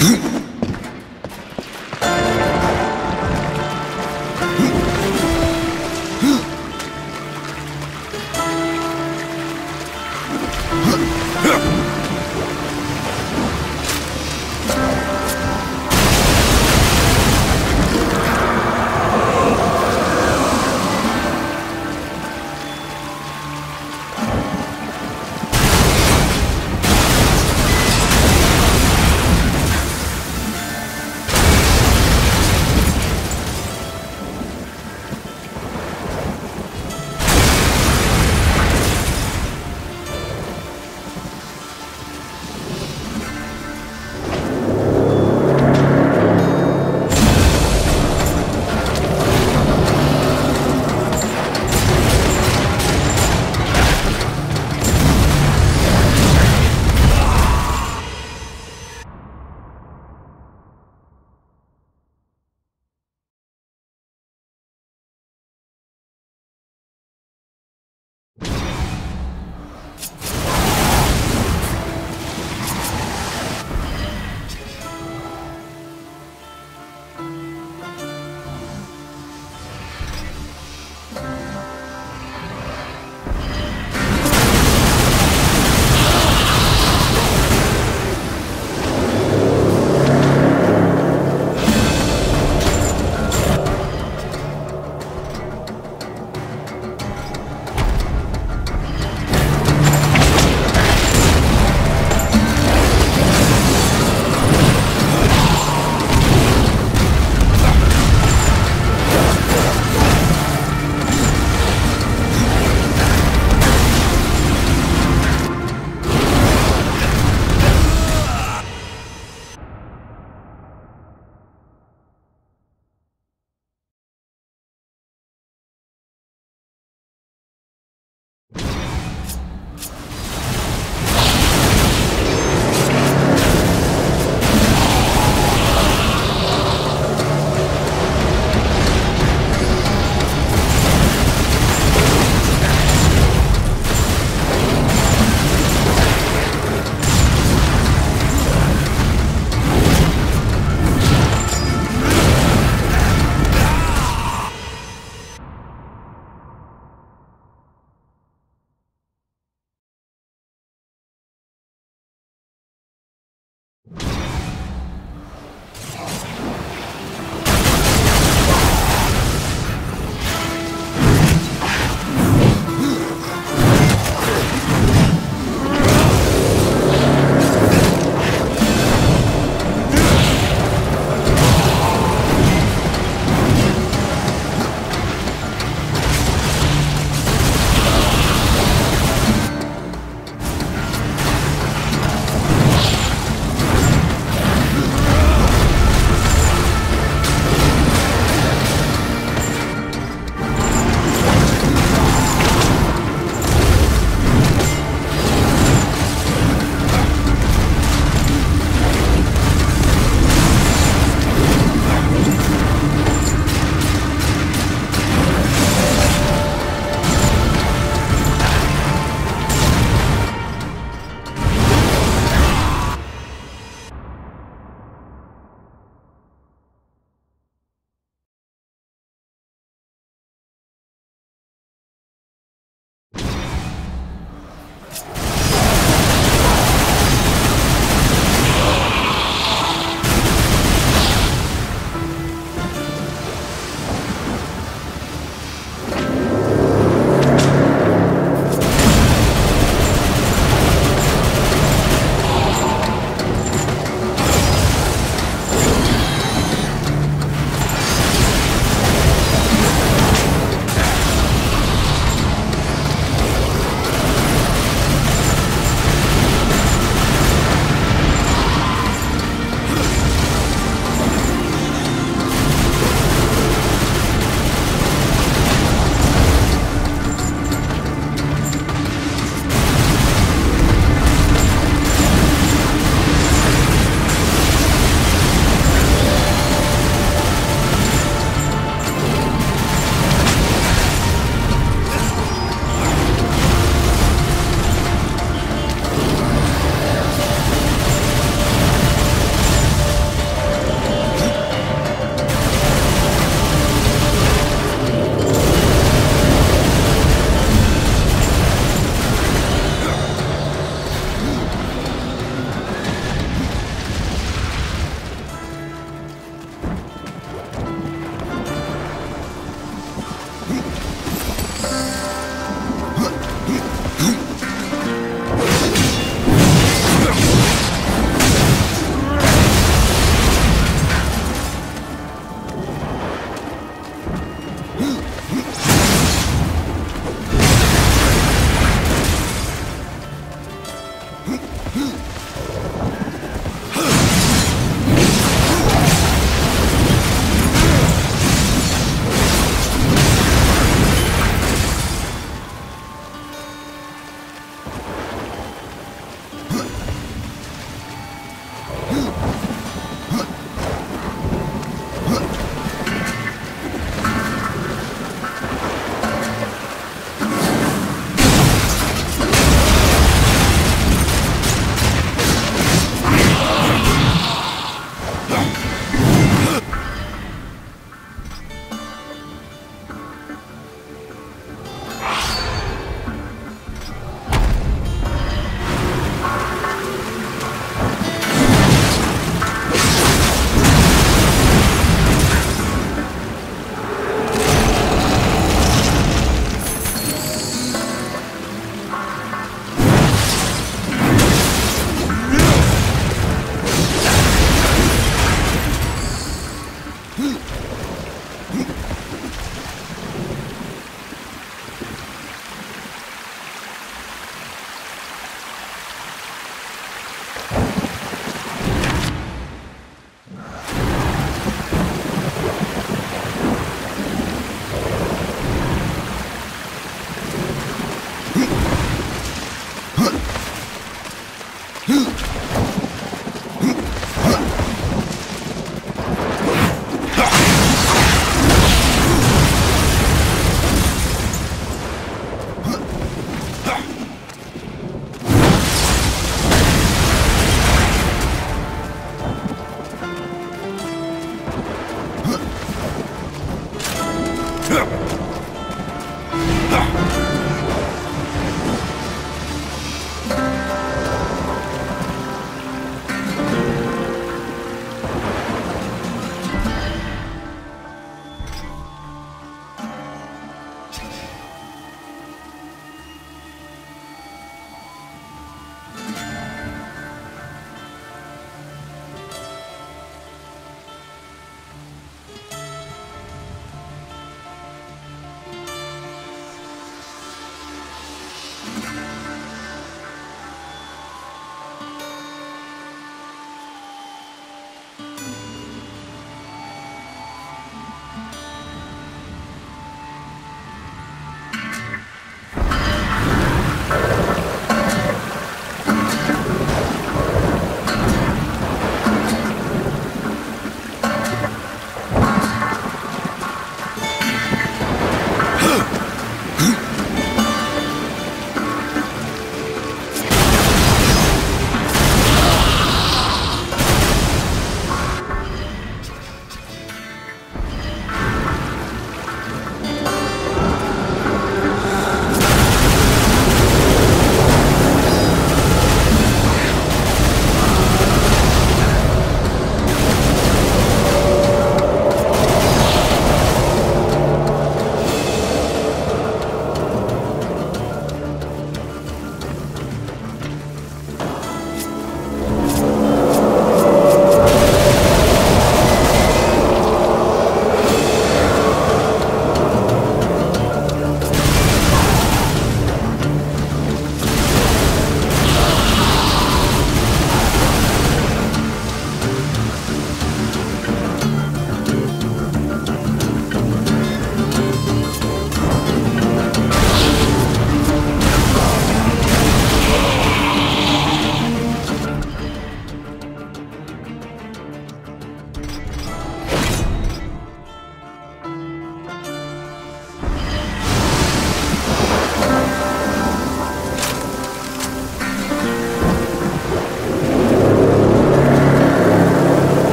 嗯 you